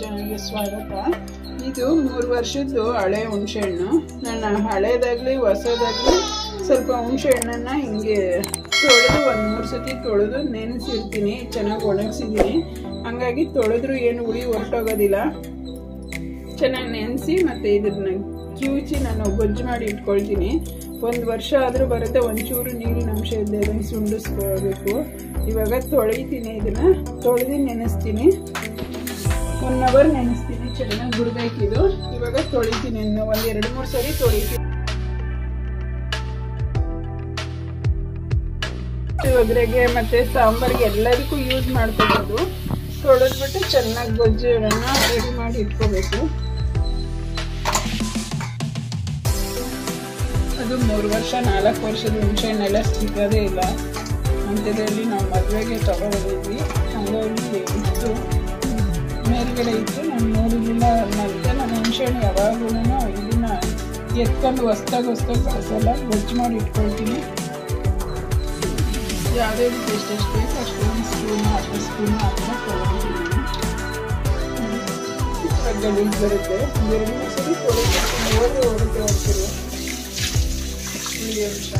ಚಾನಲ್ಗೆ ಸ್ವಾಗತ. ಇದು ಮೂರು ವರ್ಷದ್ದು ಹಳೆ ಹುಣಸೆಹಣ್ಣು ನಾನು ಹಳೇದಾಗಲಿ ಹೊಸದಾಗಲಿ ಸ್ವಲ್ಪ ಹುಣಸೆಹಣ್ಣನ್ನು ಹಿಂಗೆ ತೊಳೆದು ಒಂದು ಮೂರು ಸತಿ ತೊಳೆದು ನೆನೆಸಿರ್ತೀನಿ, ಚೆನ್ನಾಗಿ ಒಣಗಿಸಿದ್ದೀನಿ. ಹಂಗಾಗಿ ತೊಳೆದ್ರೂ ಏನು ಹುಳಿ ಹೊರಟೋಗೋದಿಲ್ಲ. ಚೆನ್ನಾಗಿ ನೆನೆಸಿ ಮತ್ತು ಇದನ್ನ ಕಿವುಚಿ ನಾನು ಗೊಜ್ಜು ಮಾಡಿ ಇಟ್ಕೊಳ್ತೀನಿ. ಒಂದು ವರ್ಷ ಆದರೂ ಬರುತ್ತೆ ಒಂಚೂರು ನೀರಿನ ಅಂಶ ಇಲ್ಲದೆ ಸುಂಡಿಸ್ಕೋಬೇಕು ಇವಾಗ ತೊಳಿತೀನಿ ಇದನ್ನು. ತೊಳೆದು ನೆನೆಸ್ತೀನಿ. ಒನ್ ಅವರ್ ನೆನೆಸ್ತೀನಿ ಚೆನ್ನಾಗಿ ಬಿಡ್ಬೇಕಿದು ಇವಾಗ ತೊಳಿತೀನಿ ಒಂದು ಎರಡು ಮೂರು ಸರಿ ತೊಳಿತೀನಿ. ಒಗ್ಗರೆಗೆ ಮತ್ತು ಸಾಂಬಾರ್ಗೆ ಎಲ್ಲದಕ್ಕೂ ಯೂಸ್ ಮಾಡ್ಕೋಬೋದು. ತೊಳೆದ್ಬಿಟ್ಟು ಚೆನ್ನಾಗಿ ಗೊಜ್ಜನ್ನು ರೆಡಿ ಮಾಡಿ ಇಟ್ಕೋಬೇಕು. ಅದು ಮೂರು ವರ್ಷ, ನಾಲ್ಕು ವರ್ಷದ ಹುಣಸೆಹಣ್ಣೆಲ್ಲ ಸಿಗೋದೇ ಇಲ್ಲ. ಅಂಥದ್ರಲ್ಲಿ ನಾವು ಮದುವೆಗೆ ತಗೊಂಡಿದ್ವಿ ಹಾಗಾಗಿ ಇತ್ತು ಮೇಲ್ಗಡೆ ಇತ್ತು. ನಾನು ನೋಡಿರಲಿಲ್ಲ ಮತ್ತೆ ನಾನು ಹುಣಸೆಹಣ್ಣು ಯಾವಾಗಲೂ ಇದನ್ನ ಎತ್ಕೊಂಡು ಹೊಸ್ದಾಗಿ ಹೊಸ್ದಾಗಿ ಬಳಸಲ್ಲ ಗೊಜ್ಜು ಮಾಡಿ ಇಟ್ಕೊಳ್ತೀನಿ. ಯಾವುದೇ ರೀತಿ ಎಷ್ಟೆಷ್ಟು ಬೇಕು ಅಷ್ಟೊಂದು ಸ್ಪೂನು ಅರ್ಧ ಸ್ಪೂನು ಆ ಥರ ಬರುತ್ತೆ ಎರಡು ಸರಿ ಕೊಡುತ್ತೆ ಓದಿ ಹೊರಗೆ ಹೋಗ್ತೀವಿ ಉಳಿಯೋ ಅಂಶ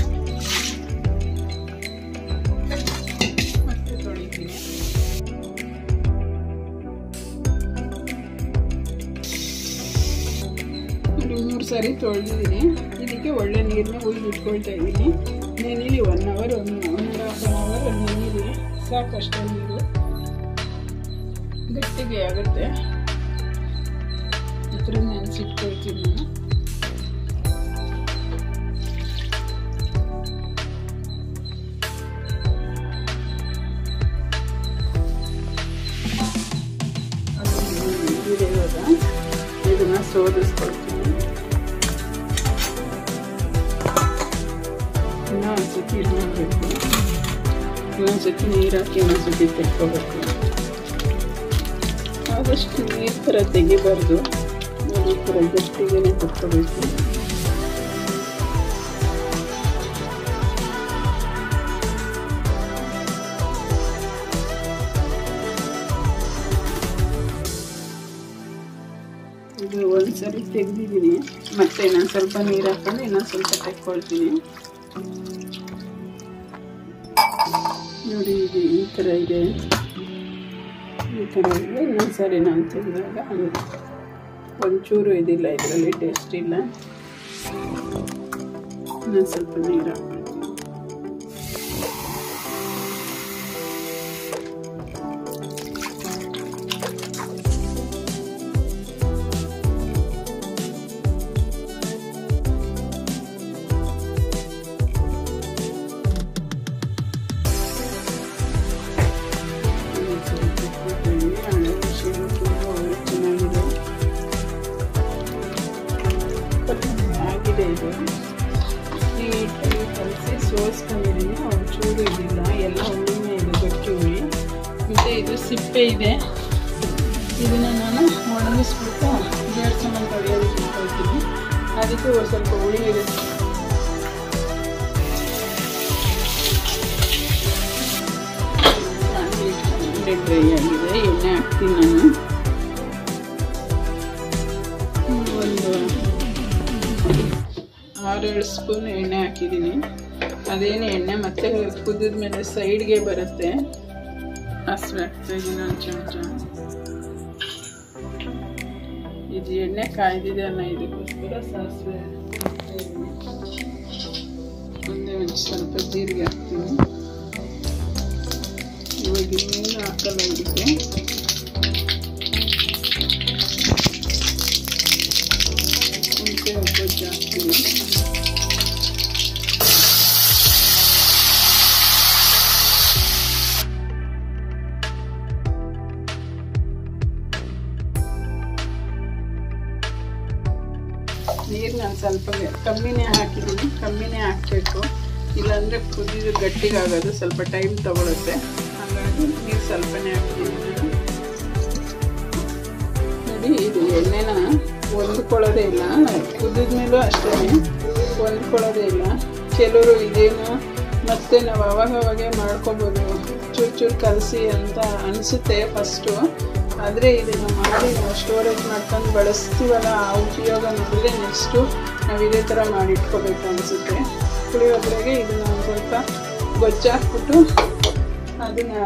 ಮೂರು ಸಾರಿ ತೊಳೆದಿದ್ದೀನಿ. ಇದಕ್ಕೆ ಒಳ್ಳೆ ನೀರನ್ನ ಹುಯ್ದು ಇಟ್ಕೊಳ್ತಾ ಇದ್ದೀನಿ. ನೆನಿಲಿ one hour one one and half an hour ನೆನೀಲಿ ಸಾಕಷ್ಟು ನೀರು ಗಟ್ಟಿಗೆ ಆಗುತ್ತೆ. ಇದ್ರ ನೆನೆಸಿಟ್ಕೊಳ್ತೀನಿ ನಾನು. ಇದೆ ಇನ್ನೊಂದ್ಸತಿ ಇದು ಮಾಡಬೇಕು ಇನ್ನೊಂದ್ಸತಿ ನೀರು ಹಾಕಿ ಇನ್ನೊಂದ್ಸತಿ ತೆಕ್ಕೋಬೇಕು ಆದಷ್ಟು ನೀರು ಥರ ತೆಗಿಬಾರ್ದು ಈ ಥರ ಗಟ್ಟಿಗೆನೆ ತೆಕ್ಕೋಬೇಕು ಇದು ಒಂದ್ಸರಿ ತೆಗೆದಿದ್ದೀನಿ ಮತ್ತೆ ನಾನು ಸ್ವಲ್ಪ ನೀರು ಹಾಕೊಂಡು ಇನ್ನೊಂದು ಸ್ವಲ್ಪ ತೆಕ್ಕೊಳ್ತೀನಿ ನೋಡಿ ಇದು ಈ ಥರ ಇದೆ. ಈ ಥರ ಇದೆ ಇನ್ನೊಂದು ಸರಿ ನಾನು ತಿಂದಾಗ ಒಂಚೂರು ಇದಿಲ್ಲ, ಇದರಲ್ಲಿ ಟೇಸ್ಟ್ ಇಲ್ಲ. ಇನ್ನೊಂದು ಸ್ವಲ್ಪ ನೀರು ಸಿಪ್ಪೆ ಇದೆ. ಇದನ್ನು ನಾನು ಒಣಗಿಸ್ಬಿಟ್ಟು ಬೇಡ್ಸೊಂಡು ತೊಳೆಯೋದಕ್ಕೆ ಇಟ್ಕೊಳ್ತೀನಿ ಅದಕ್ಕೆ ಸ್ವಲ್ಪ ಹುಳಿ ಇರುತ್ತೆ. ಡ್ರೈ ಆಗಿದೆ. ಎಣ್ಣೆ ಹಾಕ್ತೀನಿ ನಾನು. ಒಂದು ಆರೇಳು ಸ್ಪೂನ್ ಎಣ್ಣೆ ಹಾಕಿದ್ದೀನಿ. ಅದೇನು ಎಣ್ಣೆ ಮತ್ತೆ ಕುದಿದ ಮೇಲೆ ಸೈಡ್ಗೆ ಬರುತ್ತೆ. ಹಸಿವೆ ಹಾಕ್ತಾಯಿದ್ದೀನಿ ಒಂದು ಚಮಚ ಇದು ಎಣ್ಣೆ ಕಾಯ್ದಿದೆ ಅನ್ನ ಇದಕ್ಕೋಸ್ಕರ ಸಾಸಿವೆ ಒಂದೇ ಒಂದು ಸ್ವಲ್ಪ ಜೀರಿಗೆ ಹಾಕ್ತೀನಿ ಕಮ್ಮಿನೇ ಹಾಕಿದ್ದೀನಿ, ಕಮ್ಮಿನೇ ಹಾಕಬೇಕು. ಇಲ್ಲಾಂದರೆ ಕುದಿದು ಗಟ್ಟಿಗಾಗೋದು, ಸ್ವಲ್ಪ ಟೈಮ್ ತಗೊಳುತ್ತೆ. ಹಾಗಾಗಿ ನೀರು ಸ್ವಲ್ಪನೇ ಹಾಕಿದ್ದೀನಿ ನೋಡಿ, ಇದು ಎಣ್ಣೆನ ಹೊಂದ್ಕೊಳ್ಳೋದೇ ಇಲ್ಲ. ಕುದಿದ ಮೇಲೂ ಅಷ್ಟೇ ಹೊಂದ್ಕೊಳ್ಳೋದೇ ಇಲ್ಲ. ಕೆಲವರು ಇದೇನು ಮತ್ತೆ ನಾವು ಅವಾಗ ಮಾಡ್ಕೋಬೋದು ಮಾಡ್ಕೊಬೋದು. ಚೂರು ಚೂರು ಕಲಸಿ ಅಂತ ಅನಿಸುತ್ತೆ ಫಸ್ಟು ಆದರೆ ಇದನ್ನು ಮಾಡಿ ನಾವು ಸ್ಟೋರೇಜ್ ಮಾಡ್ಕೊಂಡು ಬಳಸ್ತೀವಲ್ಲ, ಆ ಉಪಯೋಗ ನೋಡಿದ್ರೆ ನೆಕ್ಸ್ಟು ನಾವು ಇದೇ ಥರ ಮಾಡಿ ಇಟ್ಕೋಬೇಕು ಅನಿಸುತ್ತೆ. ಪುಳಿಯೋಗರೆಗೆ ಇದನ್ನು ಒಂದು ಸ್ವಲ್ಪ ಗೊಜ್ಜಾಕ್ಬಿಟ್ಟು ಅದನ್ನು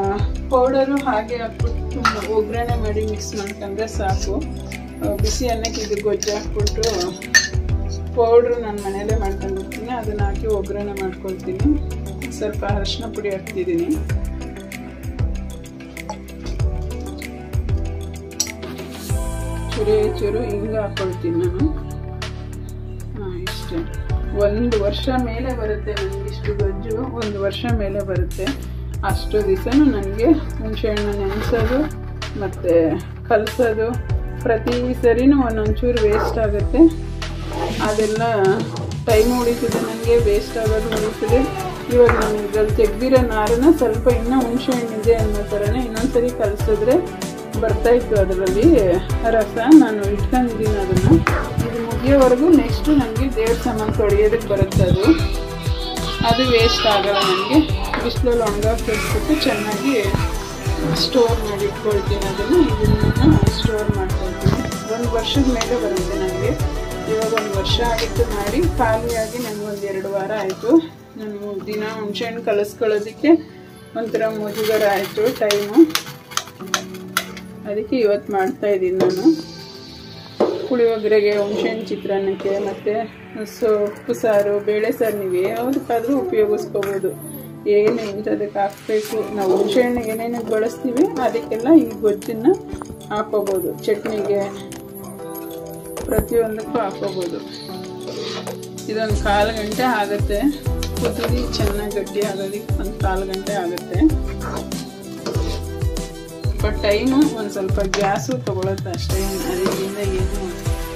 ಪೌಡರು ಹಾಗೆ ಹಾಕ್ಬಿಟ್ಟು ಒಗ್ಗರಣೆ ಮಾಡಿ ಮಿಕ್ಸ್ ಮಾಡ್ಕೊಂಡ್ರೆ ಸಾಕು. ಬಿಸಿ ಅನ್ನಕ್ಕೆ ಇದು ಗೊಜ್ಜು ಹಾಕ್ಬಿಟ್ಟು ಪೌಡ್ರು ನಾನು ಮನೆಯಲ್ಲೇ ಮಾಡ್ಕೊಂಡಿರ್ತೀನಿ ಅದನ್ನು ಹಾಕಿ ಒಗ್ಗರಣೆ ಮಾಡ್ಕೊಳ್ತೀನಿ. ಸ್ವಲ್ಪ ಅರಶಿನ ಪುಡಿ ಹಾಕ್ತಿದ್ದೀನಿ. ಚೂರು ಚೂರು ಹಿಂಗೆ ಹಾಕ್ಕೊಳ್ತೀನಿ ನಾನು. ಒಂದು ವರ್ಷ ಮೇಲೆ ಬರುತ್ತೆ ನನಗೆ ಇಷ್ಟು ಗೊಜ್ಜು, ಒಂದು ವರ್ಷ ಮೇಲೆ ಬರುತ್ತೆ. ಅಷ್ಟು ದಿವಸನೂ ನನಗೆ ಹುಣಸೆಹಣ್ಣು ನೆನೆಸೋದು, ಮತ್ತು ಕಲಸೋದು, ಪ್ರತಿ ಸರಿನೂ ಒಂದೊಂಚೂರು ವೇಸ್ಟ್ ಆಗುತ್ತೆ. ಅದೆಲ್ಲ ಟೈಮ್ ಉಳಿತದೆ ನನಗೆ ವೇಸ್ಟ್ ಆಗೋದು ಉಳಿತದೆ ಇವಾಗ ನಾನು ಇದ್ರಲ್ಲಿ ತೆಗ್ದಿರೋ ನಾರನ್ನ ಸ್ವಲ್ಪ ಇನ್ನೂ ಹುಣಸೆ ಹಣ್ಣಿದೆ ಅನ್ನೋ ಥರನೇ ಇನ್ನೊಂದ್ಸರಿ ಕಲಸಿದ್ರೆ ಬರ್ತಾಯಿತ್ತು ಅದರಲ್ಲಿ ರಸ. ನಾನು ಇಟ್ಕೊಂಡಿದ್ದೀನಿ ಅದನ್ನು. ಇದು ಮುಗಿಯೋವರೆಗೂ ನೆಕ್ಸ್ಟು ನನಗೆ ದೇವ್ರ ಸಾಮಾನು ತೊಳೆಯೋದಕ್ಕೆ ಬರುತ್ತೆ ಅದು. ಅದು ವೇಸ್ಟ್ ಆಗಲ್ಲ ನನಗೆ ಬಿಸಿಲಲ್ಲಿ ಒಣಗಾಕ್ಬಿಟ್ಟು ಚೆನ್ನಾಗಿ ಸ್ಟೋರ್ ಮಾಡಿ ಇಟ್ಕೊಳ್ತೀನಿ. ಅದನ್ನು ಇದನ್ನು ಸ್ಟೋರ್ ಮಾಡ್ಕೊಳ್ತೀನಿ ಒಂದು ವರ್ಷದ ಮೇಲೆ ಬರುತ್ತೆ ನನಗೆ ಇವಾಗ ಒಂದು ವರ್ಷ ಆಗಿತ್ತು ಮಾಡಿ ಖಾಲಿಯಾಗಿ ನನಗೆ ಒಂದು ಎರಡು ವಾರ ಆಯಿತು. ನಾನು ದಿನ ಹುಣಸೆಹಣ್ಣು ಕಲಿಸ್ಕೊಳ್ಳೋದಕ್ಕೆ ಒಂಥರ ಮುಜುಗರ ಆಯಿತು ಟೈಮು ಅದಕ್ಕೆ ಇವತ್ತು ಮಾಡ್ತಾಯಿದ್ದೀನಿ ನಾನು. ಪುಳಿಯೋಗರೆಗೆ ಹುಣ್ಸೆಹಣ್ಣು ಚಿತ್ರಾನ್ನಕ್ಕೆ ಮತ್ತು ಸೊಪ್ಪು ಸಾರು ಬೇಳೆ ಸಾರು ನೀವು ಯಾವುದಕ್ಕಾದರೂ ಉಪಯೋಗಿಸ್ಕೋಬೋದು. ಏನು ಇಂಥದಕ್ಕೆ ಹಾಕಬೇಕು? ನಾವು ಹುಣಸೆಹಣ್ಣು ಏನೇನಕ್ಕೆ ಬಳಸ್ತೀವಿ, ಅದಕ್ಕೆಲ್ಲ ಈ ಗೊಜ್ಜನ್ನು ಹಾಕೋಬೋದು ಚಟ್ನಿಗೆ ಪ್ರತಿಯೊಂದಕ್ಕೂ ಹಾಕೋಬೋದು ಇದೊಂದು ಕಾಲು ಗಂಟೆ ಆಗುತ್ತೆ. ಕುದಿದು ಚೆನ್ನಾಗಿ ಗಟ್ಟಿ ಆಗೋದಕ್ಕೆ ಒಂದು ಕಾಲು ಗಂಟೆ ಆಗುತ್ತೆ. ಬಟ್ ಟೈಮು ಒಂದು ಸ್ವಲ್ಪ ಗ್ಯಾಸು ತೊಗೊಳತ್ತೆ ಅಷ್ಟೇ ಅದರಿಂದ ಏನು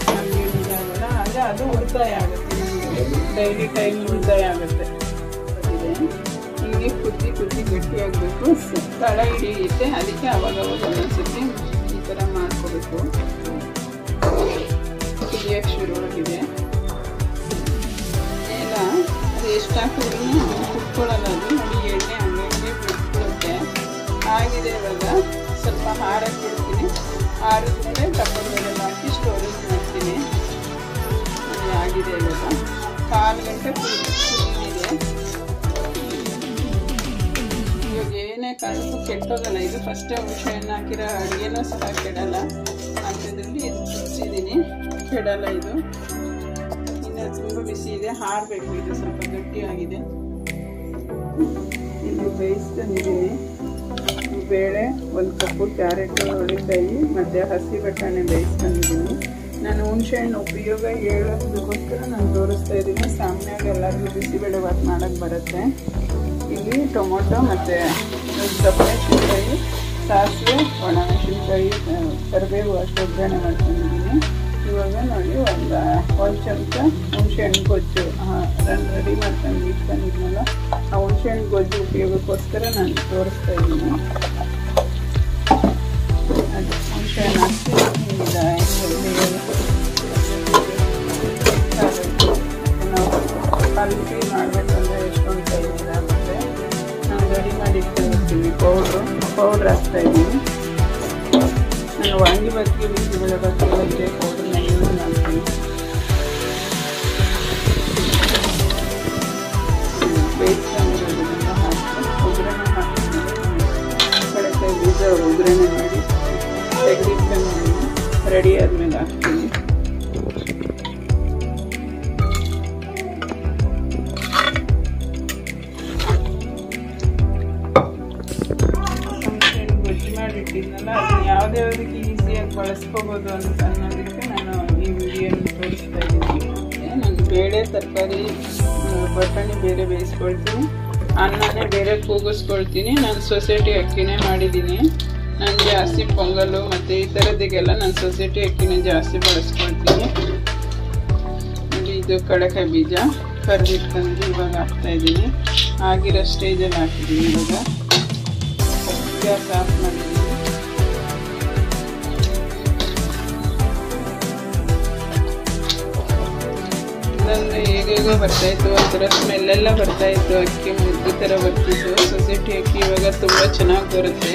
ನಮಗೆ ಇದಾಗಲ್ಲ ಆದರೆ ಅದು ಉಳಿತಾಯ ಆಗುತ್ತೆ ಡೈಲಿ ಟೈಮ್ ಉಳಿತಾಯ ಆಗುತ್ತೆ ಹೀಗೆ ಕುದಿ ಗಟ್ಟಿ ಗಟ್ಟಿಯಾಗಬೇಕು ತಳ ಹಿಡಿಯುತ್ತೆ ಅದಕ್ಕೆ ಅವಾಗ ಒಂದೊಂದ್ಸತಿ ಈ ಥರ ಮಾಡ್ಕೋಬೇಕು ಕುದಿಯೋಕ್ಕೆ ಶುರುವಾಗಿದೆ ಎಲ್ಲ ಅದು ಎಷ್ಟು ಹಾಕಿದ್ರೂ ಕುಟ್ಕೊಳ್ಳೋಲ್ಲ ಅದು ನೋಡಿ ಎಣ್ಣೆ ಹಂಗೆ ಬಿಟ್ಕೊಳ್ಳುತ್ತೆ ಆಗಿದೆ ಇವಾಗ ಸ್ವಲ್ಪ ಹಾರಕ್ಕೆ ಇರ್ತೀನಿ ಹಾರಿದ್ಮೇಲೆ ಮೇಲೆ ಹಾಕಿ ಸ್ಟೋರೇಜ್ ಮಾಡ್ತೀನಿ. ಆಗಿದೆ ಇವಾಗ. ಕಾಲು ಗಂಟೆ ಇವಾಗ ಏನೇ ಕಾರಣಕ್ಕೂ ಕೆಟ್ಟೋಗಲ್ಲ. ಇದು ಫಸ್ಟೇ ಹಣ್ಣು ಹಾಕಿರೋ ಅಡುಗೆನೂ ಸಹ ಕೆಡಲ್ಲ. ಅಂಥದ್ರಲ್ಲಿ ಇದು ಬಿಚ್ಚಿದ್ದೀನಿ ಕೆಡಲ್ಲ ಇದು. ಇನ್ನು ತುಂಬ ಬಿಸಿ ಇದೆ. ಹಾರಬೇಕು. ಇದು ಸ್ವಲ್ಪ ಗಟ್ಟಿಯಾಗಿದೆ. ಇಲ್ಲಿ ಬೇಯಿಸ್ಕೊಂಡಿದ್ದೀನಿ. ಬೇಳೆ, ಒಂದು ಕಪ್ಪು ಕ್ಯಾರೆಟ್ ಹುಳಿಕಾಯಿ ಮತ್ತು ಹಸಿ ಬಟಾಣಿ ಬೇಯಿಸ್ಕೊಂಡಿದ್ದೀನಿ ನಾನು ಹುಣಸೆಹಣ್ಣು ಉಪಯೋಗ ಹೇಳೋದಕ್ಕೋಸ್ಕರ ನಾನು ತೋರಿಸ್ತಾ ಇದ್ದೀನಿ. ಸಾಮಾನ್ಯವಾಗಿ ಎಲ್ಲರಿಗೂ ಬಿಸಿಬೇಳೆ ಬಾತ್ ಮಾಡೋಕ್ಕೆ ಬರುತ್ತೆ. ಇಲ್ಲಿ ಟೊಮೊಟೊ ಮತ್ತು ದಪ್ಪಮೆಣಸಿನ್ಕಾಯಿ ಸಾಸಿವೆ ಒಣಮೆಣಸಿನ್ಕಾಯಿ ಕರಿಬೇವು ಅಷ್ಟು ಒಗ್ಗರಣೆ ಮಾಡ್ಕೊಂಡಿದ್ದೀನಿ. ಇವಾಗ ನೋಡಿ ಒಂದು ಒಂದು ಚಮಚ ಹುಣಸೆಹಣ್ಣು ಗೊಜ್ಜು. ರೆಡಿ ಮಾಡ್ಕೊಂಡು ಇಟ್ಕೊಂಡಿದ್ನಲ್ಲ. ಆ ಹುಣಸೆಹಣ್ಣು ಗೊಜ್ಜು ಉಪಯೋಗಕ್ಕೋಸ್ಕರ ನಾನು ತೋರಿಸ್ತಾ ಇದ್ದೀನಿ. ಅದು ಹುಣಸೆಹಣ್ಣು ಹಾಕಿ ನಾವು ಕಲ್ಪಿ ಮಾಡಬೇಕಂದ್ರೆ ಎಷ್ಟೊಂದು ಟೈಮ್ ಇದಾಗುತ್ತೆ ನಾನು ರೆಡಿ ಮಾಡಿ ಇಟ್ಕೊಂಡಿರ್ತೀನಿ ಪೌಡ್ರು ಪೌಡ್ರ್ ಹಾಕ್ತಾ ಇದ್ದೀನಿ ನಾನು ವಾಂಗಿಬಾತ್ಗೆ ಬಿಸಿಬೇಳೆ ಬಾತ್ಗೆ ಬಗ್ಗೆ ಪೌಡ್ರನ್ನ ಯೂಸ್ ಮಾಡ್ತೀನಿ ಬೇಯಿಸ್ಕೊಂಡಿರೋದನ್ನೆಲ್ಲ ಹಾಕಿ ಒಗ್ಗರಣೆ ಹಾಕ್ತೀನಿ ಕಡಲೆಕಾಯಿ ಬೀಜ ಒಗ್ಗರಣೆ ಮಾಡಿ ತೆಗೆದಿಟ್ಕೊಂಡು ರೆಡಿ ಆದಮೇಲೆ ಹಾಕ್ತೀನಿ. ಗೊಜ್ಜು ಮಾಡಿಟ್ಟಿದ್ನಲ್ಲ ಅದನ್ನ ಯಾವ್ದ್ಯಾವ್ದಕ್ಕೆ ಈಸಿಯಾಗಿ ಬಳಸ್ಕೋಬೋದು ಅಂತ ಅನ್ನೋದಕ್ಕೆ ನಾನು ಈ ವಿಡಿಯೋನ ತೋರಿಸ್ತಾ ಇದ್ದೀನಿ. ನಾನು ಬೇಳೆ ತರಕಾರಿ, ಬಟಾಣಿ ಬೇರೆ ಬೇಯಿಸ್ಕೊಳ್ತೀನಿ. ಅನ್ನನೇ ಬೇರೆ ಕೂಗಿಸ್ಕೊಳ್ತೀನಿ. ನಾನು ಸೊಸೈಟಿ ಅಕ್ಕಿನೇ ಮಾಡಿದ್ದೀನಿ. ನಾನು ಜಾಸ್ತಿ ಪೊಂಗಲ್ಲು ಮತ್ತು ಈ ಥರದ್ದಿಗೆಲ್ಲ ನಾನು ಸೊಸೈಟಿ ಅಕ್ಕಿನೇ ಜಾಸ್ತಿ ಬಳಸ್ಕೊಳ್ತೀನಿ. ನೋಡಿ, ಇದು ಕಡಲೆಕಾಯಿ ಬೀಜ. ಕರೆದಿಟ್ಕೊಂಡು ಇವಾಗ ಹಾಕ್ತಾಯಿದ್ದೀನಿ ಆಗಿರೋ ಸ್ಟೇಜಲ್ಲಿ ಹಾಕಿದ್ದೀನಿ ಇವಾಗ. ಗ್ಯಾಸ್ ಆಫ್ ಮಾಡಿದ್ದೀನಿ. ಇಲ್ಲಾಂದ್ರೆ ಹೇಗೇಗೋ ಬರ್ತಾಯಿತ್ತು ಒಂಥರ ಸ್ಮೆಲ್ಲೆಲ್ಲ ಬರ್ತಾಯಿತ್ತು ಅಕ್ಕಿ ಮುದ್ದು ಥರ ಬರ್ತಿತ್ತು. ಸೊಸೈಟಿ ಅಕ್ಕಿ ಇವಾಗ ತುಂಬ ಚೆನ್ನಾಗಿ ಬರುತ್ತೆ.